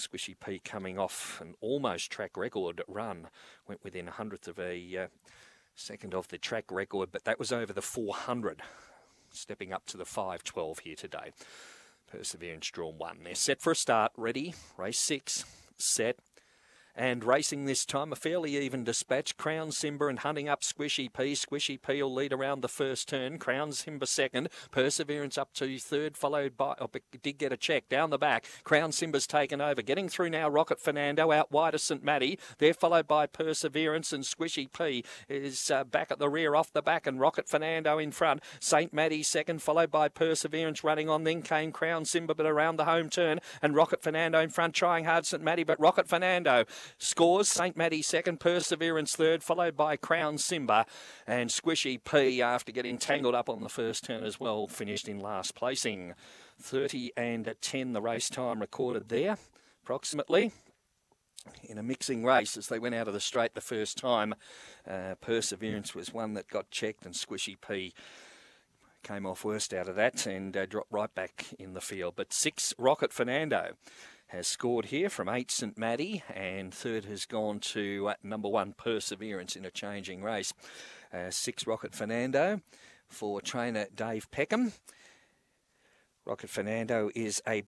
Squishy P coming off an almost track record run, went within a hundredth of a uh, second of the track record, but that was over the 400, stepping up to the 512 here today. Perseverance drawn one. They're set for a start, ready, race six, set, and racing this time, a fairly even dispatch. Crown Simba and hunting up Squishy P. Squishy P will lead around the first turn. Crown Simba second. Perseverance up to third, followed by, oh, did get a check down the back. Crown Simba's taken over. Getting through now, Rocket Fernando out wide of St. Matty. They're followed by Perseverance and Squishy P is uh, back at the rear off the back and Rocket Fernando in front. St. Matty second, followed by Perseverance running on. Then came Crown Simba, but around the home turn and Rocket Fernando in front, trying hard St. Matty, but Rocket Fernando Scores St. Matty second, Perseverance third, followed by Crown Simba and Squishy P after getting tangled up on the first turn as well, finished in last placing. 30 and 10 the race time recorded there, approximately in a mixing race as they went out of the straight the first time. Uh, Perseverance was one that got checked, and Squishy P came off worst out of that and uh, dropped right back in the field. But six, Rocket Fernando has scored here from eight St Matty, and third has gone to uh, number one Perseverance in a changing race. Uh, six Rocket Fernando for trainer Dave Peckham. Rocket Fernando is a